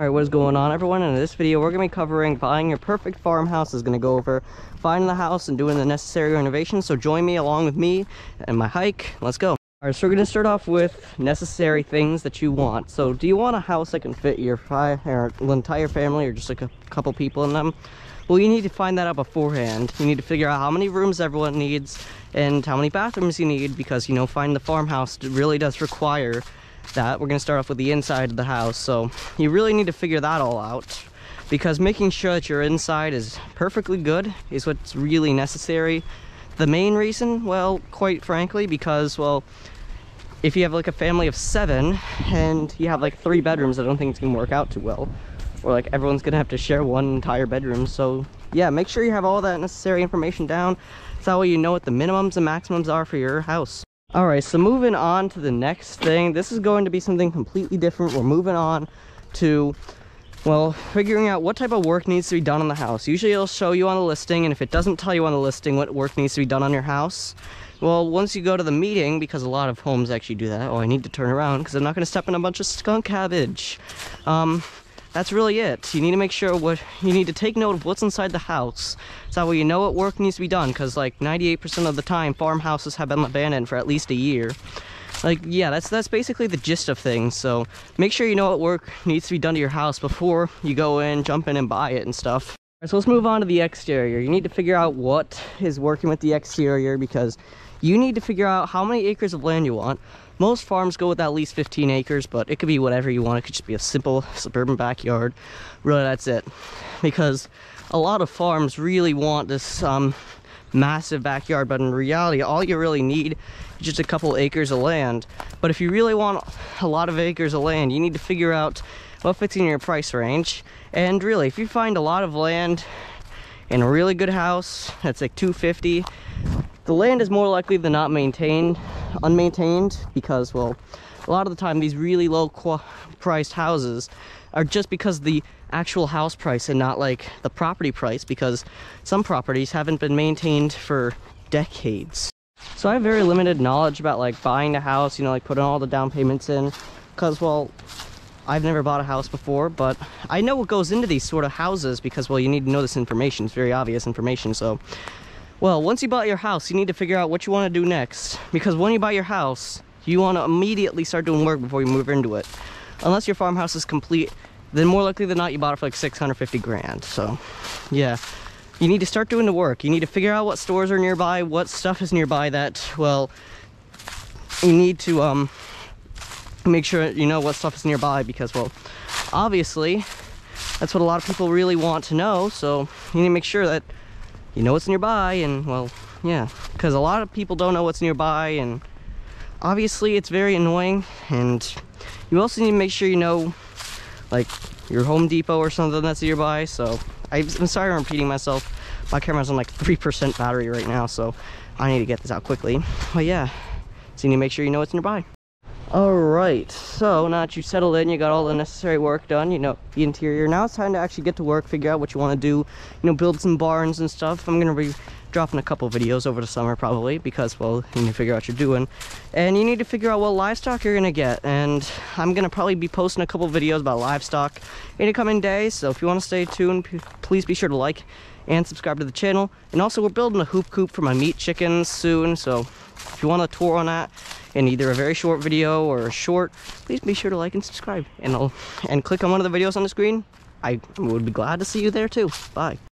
Alright, what is going on everyone? In this video, we're going to be covering buying your perfect farmhouse. is going to go over finding the house and doing the necessary renovations. So join me along with me and my hike. Let's go. Alright, so we're going to start off with necessary things that you want. So do you want a house that can fit your entire family or just like a couple people in them? Well, you need to find that out beforehand. You need to figure out how many rooms everyone needs and how many bathrooms you need because, you know, finding the farmhouse really does require that. We're gonna start off with the inside of the house. So you really need to figure that all out because making sure that your inside is perfectly good is what's really necessary. The main reason, well, quite frankly, because, well, if you have like a family of seven and you have like three bedrooms, I don't think it's gonna work out too well. Or like everyone's gonna have to share one entire bedroom. So yeah, make sure you have all that necessary information down. So that way you know what the minimums and maximums are for your house. All right, so moving on to the next thing. This is going to be something completely different. We're moving on to, well, figuring out what type of work needs to be done on the house. Usually it'll show you on the listing, and if it doesn't tell you on the listing what work needs to be done on your house, well, once you go to the meeting, because a lot of homes actually do that, oh, I need to turn around because I'm not going to step in a bunch of skunk cabbage. Um, that's really it. You need to make sure what, you need to take note of what's inside the house. So that way you know what work needs to be done, because like 98% of the time, farmhouses have been abandoned for at least a year. Like, yeah, that's that's basically the gist of things. So make sure you know what work needs to be done to your house before you go in, jump in and buy it and stuff. so let's move on to the exterior. You need to figure out what is working with the exterior because you need to figure out how many acres of land you want. Most farms go with at least 15 acres, but it could be whatever you want. It could just be a simple suburban backyard. Really, that's it. Because a lot of farms really want this um, massive backyard, but in reality, all you really need is just a couple acres of land. But if you really want a lot of acres of land, you need to figure out what fits in your price range. And really, if you find a lot of land in a really good house that's like 250 the land is more likely than not maintained, unmaintained, because, well, a lot of the time these really low priced houses are just because the actual house price and not like the property price because some properties haven't been maintained for decades. So I have very limited knowledge about like buying a house, you know, like putting all the down payments in because, well, I've never bought a house before, but I know what goes into these sort of houses because, well, you need to know this information. It's very obvious information. So well, once you bought your house, you need to figure out what you want to do next. Because when you buy your house, you want to immediately start doing work before you move into it. Unless your farmhouse is complete, then more likely than not, you bought it for like 650 grand. So, yeah. You need to start doing the work. You need to figure out what stores are nearby, what stuff is nearby that, well, you need to um, make sure you know what stuff is nearby because, well, obviously, that's what a lot of people really want to know. So you need to make sure that you know what's nearby and well yeah because a lot of people don't know what's nearby and obviously it's very annoying and you also need to make sure you know like your Home Depot or something that's nearby so I'm sorry I'm repeating myself. My camera's on like 3% battery right now so I need to get this out quickly. But yeah so you need to make sure you know what's nearby all right so now that you settled in you got all the necessary work done you know the interior. Now it's time to actually get to work figure out what you want to do you know build some barns and stuff. I'm gonna be dropping a couple videos over the summer probably because well you need to figure out what you're doing. And you need to figure out what livestock you're gonna get. And i'm gonna probably be posting a couple videos about livestock in the coming days. So if you want to stay tuned please be sure to like and subscribe to the channel. And also we're building a hoop coop for my meat chickens soon. So if you want a tour on that in either a very short video or a short, please be sure to like and subscribe and, I'll, and click on one of the videos on the screen. I would be glad to see you there too. Bye.